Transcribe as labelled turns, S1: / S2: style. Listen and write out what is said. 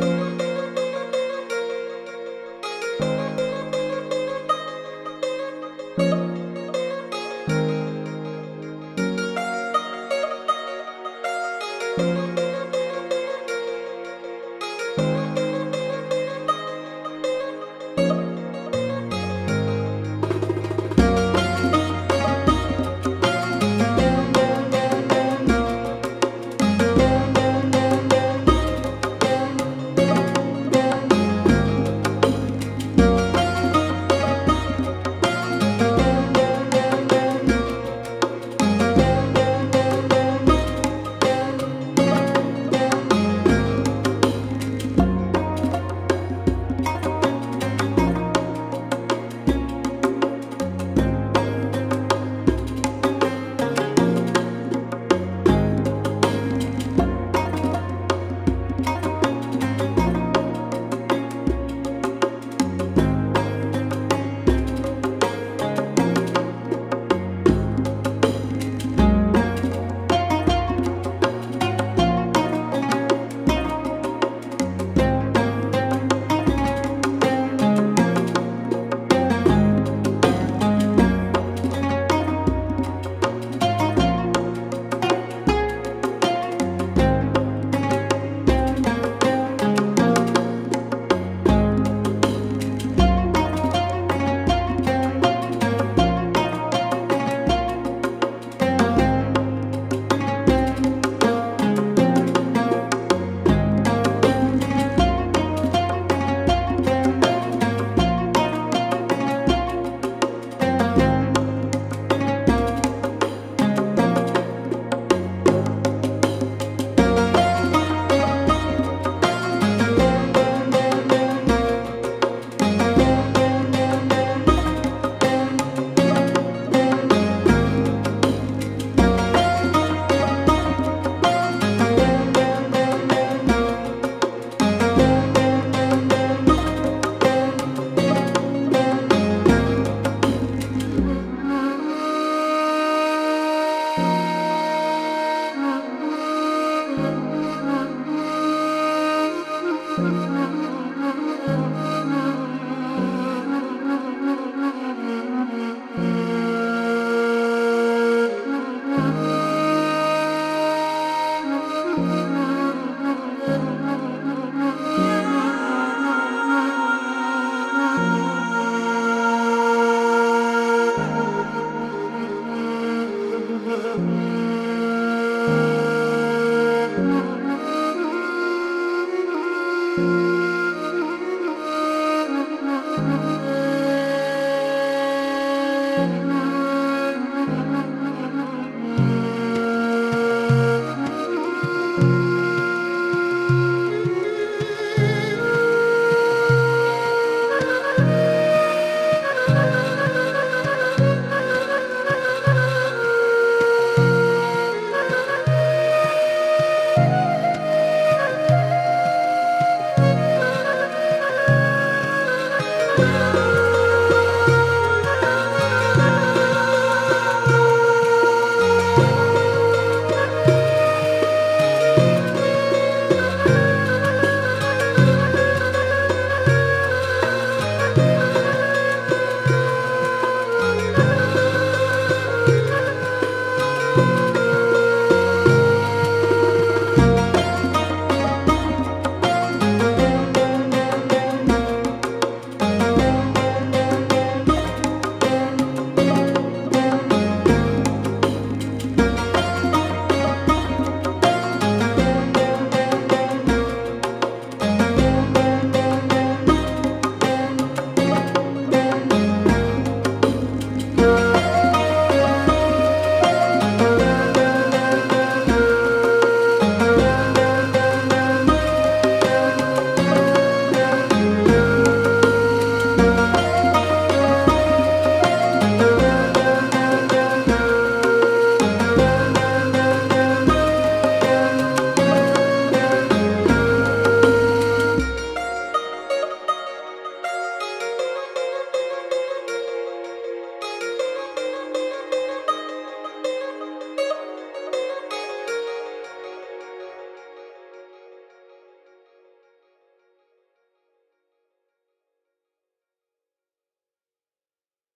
S1: Música Música